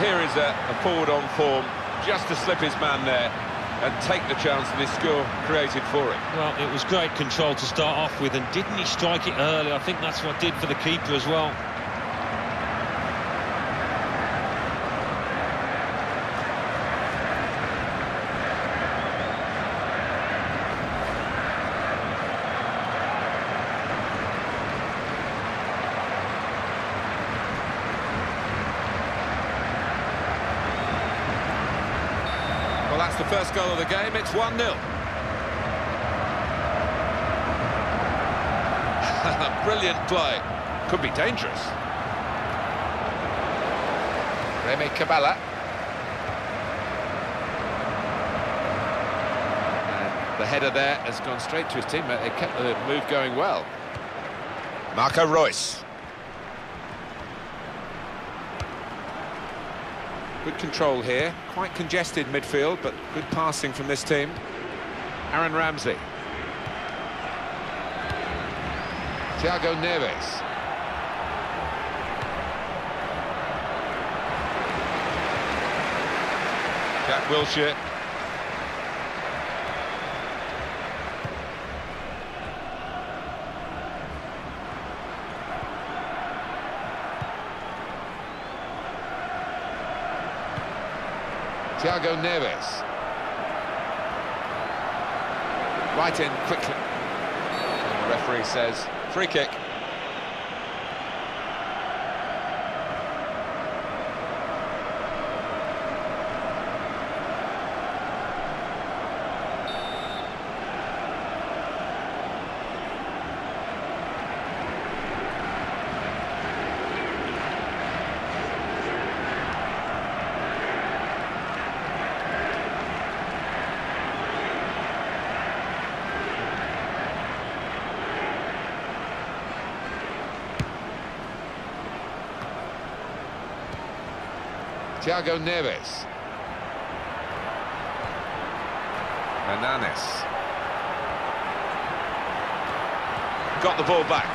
here is a, a forward on form, just to slip his man there and take the chance that his score created for him. Well, it was great control to start off with, and didn't he strike it early? I think that's what did for the keeper as well. The first goal of the game. It's 1-0. Brilliant play. Could be dangerous. Remy Cabella. The header there has gone straight to his teammate. They kept the move going well. Marco Reus. Good control here. Quite congested midfield, but good passing from this team. Aaron Ramsey. Thiago Neves. Jack Wilshere. Thiago Neves. Right in quickly. And the referee says free kick. Thiago Neves. Hernanes. Got the ball back.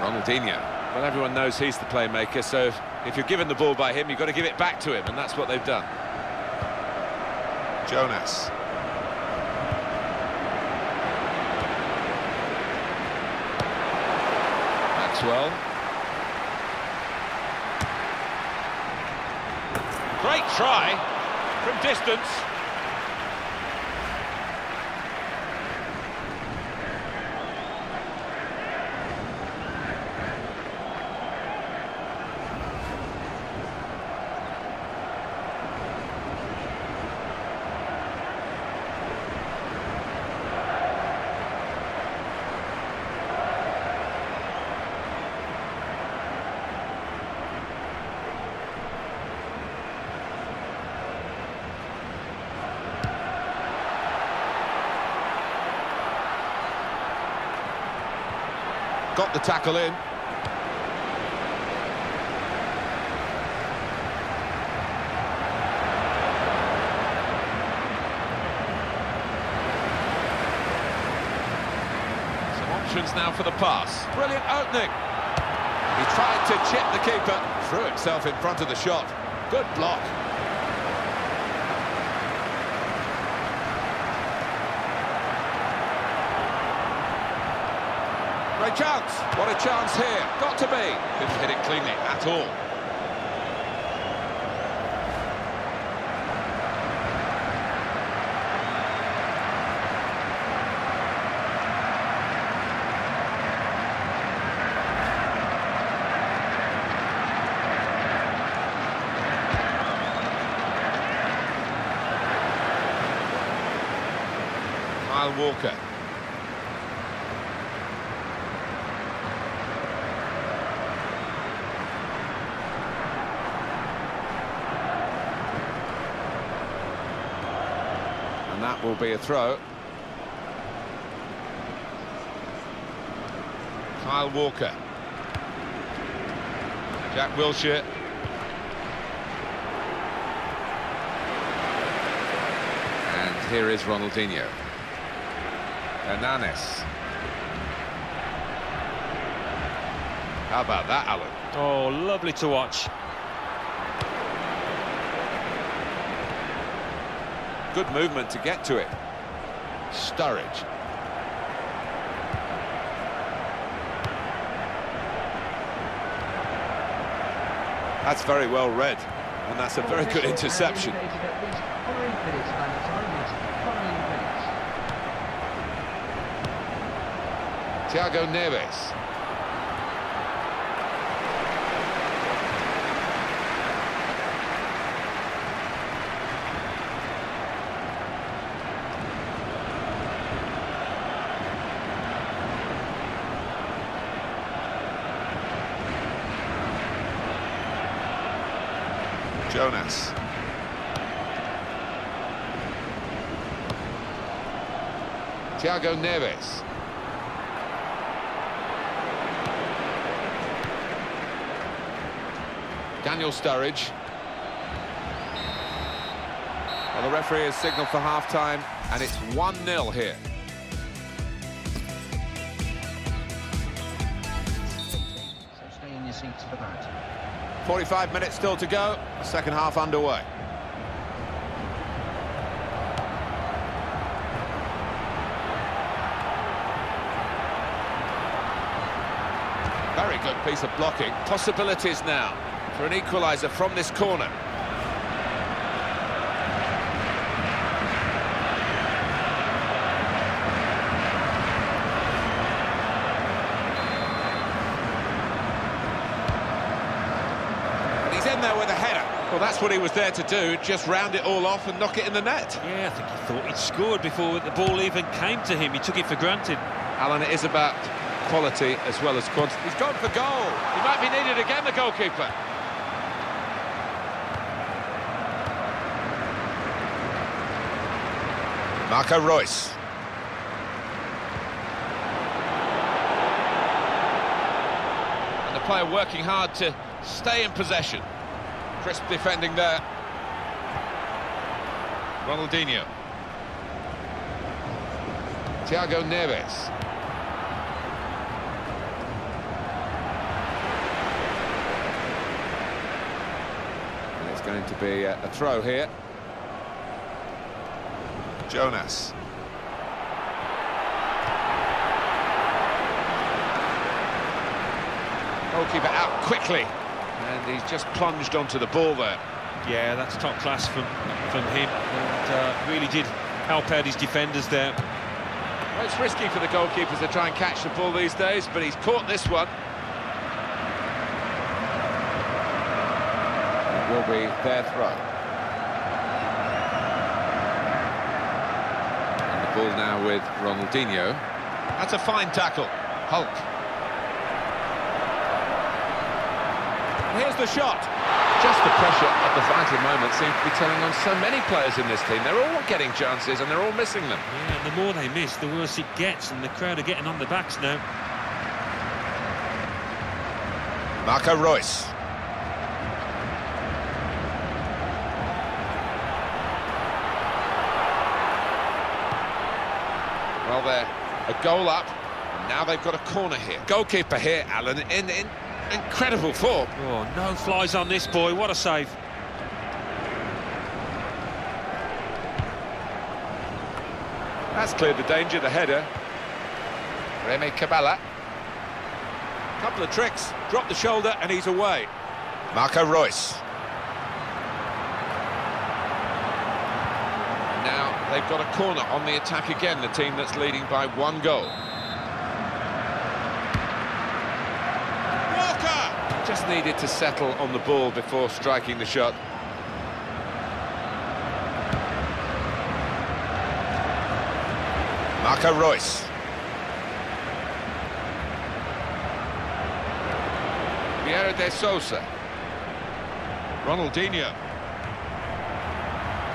Ronaldinho. Well, everyone knows he's the playmaker, so if, you're given the ball by him, you've got to give it back to him, and that's what they've done. Jonas. Maxwell. Great try from distance. Got the tackle in. Some options now for the pass. Brilliant opening. He tried to chip the keeper, threw himself in front of the shot. Good block. Great chance. What a chance here. Got to be. Didn't hit it cleanly at all. Kyle Walker. will be a throw. Kyle Walker. Jack Wilshere. And here is Ronaldinho. Hernanes. How about that, Alan? Oh, lovely to watch. Good movement to get to it. Sturridge. That's very well read, and that's a very good interception. Thiago Neves. Jonas. Thiago Neves. Daniel Sturridge. Well, the referee has signalled for half-time, and it's 1-0 here. So stay in your seats for that. 45 minutes still to go, second half underway. Very good piece of blocking. Possibilities now for an equaliser from this corner. There with a header. Well, that's what he was there to do, just round it all off and knock it in the net. Yeah, I think he thought he'd scored before the ball even came to him. He took it for granted. Alan, it is about quality as well as quantity. He's gone for goal. He might be needed again, the goalkeeper. Marco Reus. And the player working hard to stay in possession. Crisp defending there. Ronaldinho. Thiago Neves. And it's going to be a, a throw here. Jonas. Goalkeeper out quickly. And he's just plunged onto the ball there. Yeah, that's top class from from him, and uh, really did help out his defenders there. Well, it's risky for the goalkeepers to try and catch the ball these days, but he's caught this one. It will be their throw. And the ball now with Ronaldinho. That's a fine tackle. Hulk. Here's the shot. Just the pressure at the vital moment seems to be telling on so many players in this team. They're all getting chances and they're all missing them. Yeah, and the more they miss, the worse it gets, and the crowd are getting on the backs now. Marco Reus. Well, they're a goal up. and Now they've got a corner here. Goalkeeper here, Alan, in, in incredible form. Oh, no flies on this boy. What a save. That's cleared the danger, the header. Remy Cabella. Couple of tricks. Drop the shoulder and he's away. Marco Reus. Now they've got a corner on the attack again, the team that's leading by one goal. Walker! Just needed to settle on the ball before striking the shot. Marco Reus. Vieira de Sousa. Ronaldinho.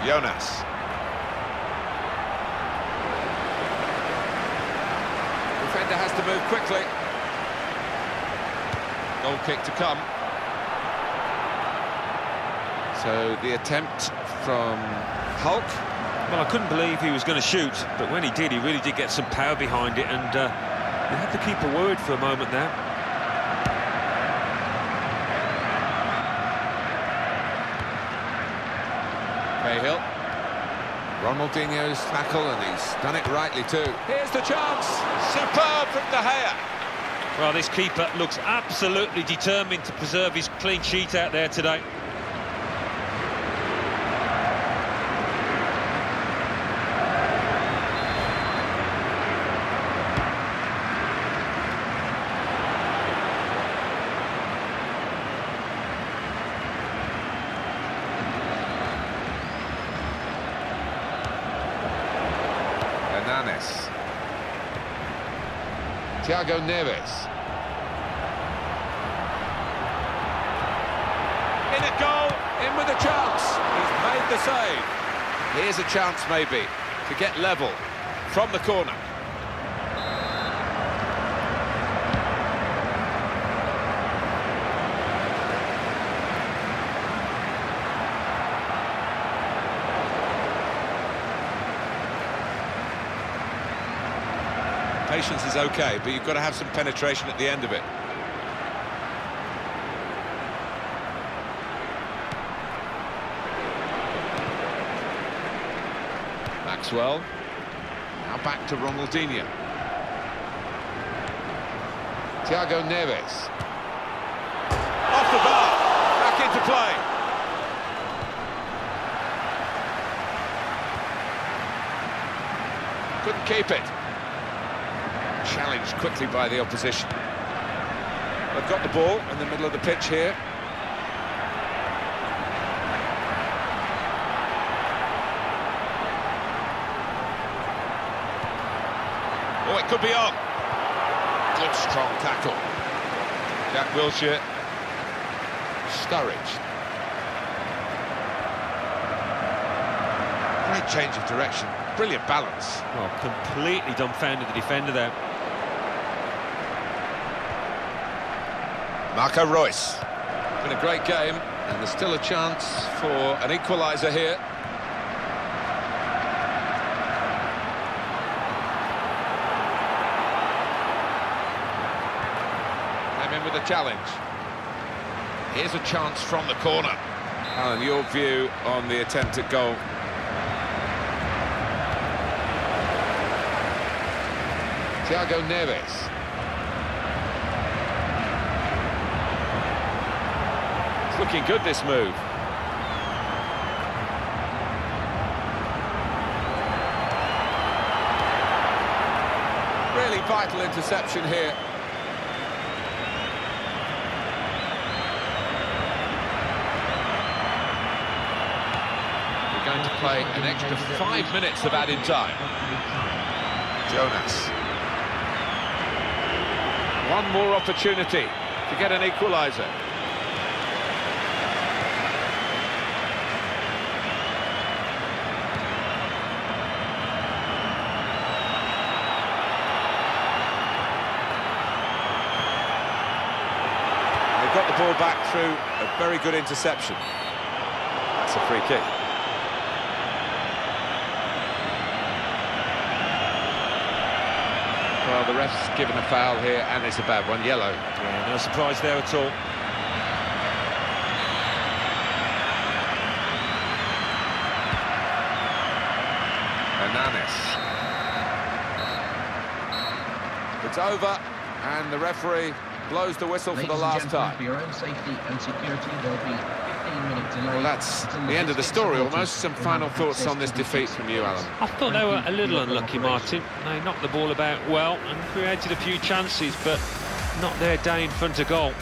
Jonas. Defender has to move quickly. Goal kick to come. So the attempt from Hulk. Well, I couldn't believe he was going to shoot, but when he did, he really did get some power behind it, and uh, he had the keeper worried for a moment there. Cahill. Ronaldinho's tackle, and he's done it rightly too. Here's the chance. Superb from De Gea. Well, this keeper looks absolutely determined to preserve his clean sheet out there today. Hernanes. Thiago Neves. In a goal, in with a chance. He's made the save. Here's a chance maybe to get level from the corner. Patience is okay, but you've got to have some penetration at the end of it. Maxwell. Now back to Ronaldinho. Thiago Neves. Off the bar. Back into play. Couldn't keep it. Challenged quickly by the opposition. They've got the ball in the middle of the pitch here. Oh, it could be on. Good, strong tackle. Jack Wilshere. Sturridge. Great change of direction. Brilliant balance. Well, completely dumbfounded the defender there. Marco Reus. Been a great game, and there's still a chance for an equaliser here. Came in with a challenge. Here's a chance from the corner. Alan, your view on the attempt at goal? Thiago Neves. Looking good, this move. Really vital interception here. We're going to play an extra five minutes of added time. Jonas. One more opportunity to get an equaliser. Back through a very good interception. That's a free kick. Well, the ref's given a foul here, and it's a bad one, yellow. Yeah, no surprise there at all. Hernanes. It's over, and the referee blows the whistle for the last time. For your own safety and security, there'll be 15 minute delay. Well, that's the end of the story almost. Some final thoughts on this defeat from you, Alan. I thought they were a little unlucky, Martin. They knocked the ball about well and created a few chances, but not their day in front of goal.